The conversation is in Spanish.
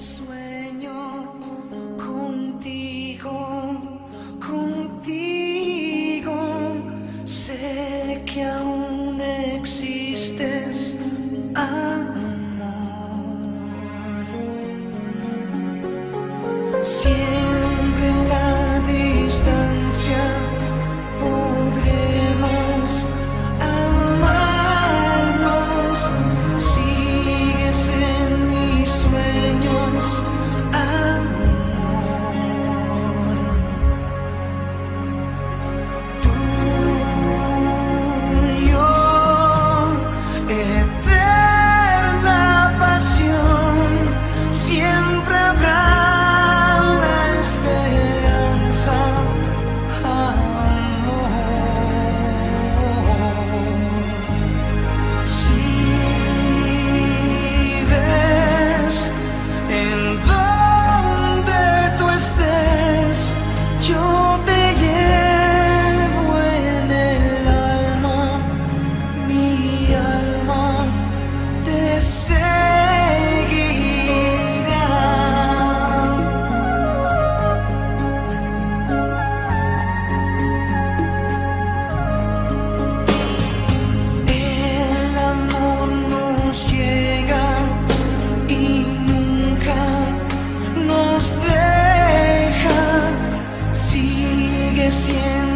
sueño contigo, contigo. Sé que aún existes, amor. Siempre en la distancia. nos deja, sigue siendo.